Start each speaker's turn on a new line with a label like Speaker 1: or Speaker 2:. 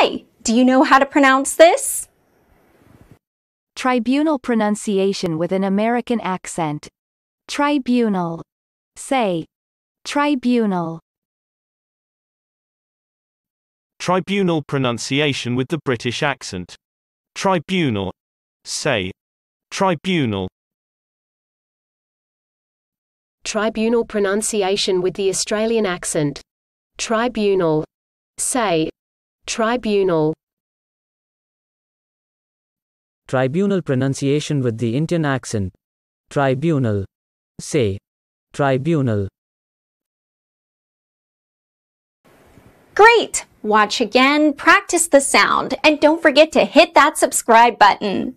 Speaker 1: Hi, do you know how to pronounce this?
Speaker 2: Tribunal pronunciation with an American accent. Tribunal. Say. Tribunal.
Speaker 3: Tribunal pronunciation with the British accent. Tribunal. Say. Tribunal.
Speaker 4: Tribunal pronunciation with the Australian accent. Tribunal. Say. Tribunal.
Speaker 5: Tribunal pronunciation with the Indian accent. Tribunal. Say. Tribunal.
Speaker 1: Great! Watch again, practice the sound, and don't forget to hit that subscribe button.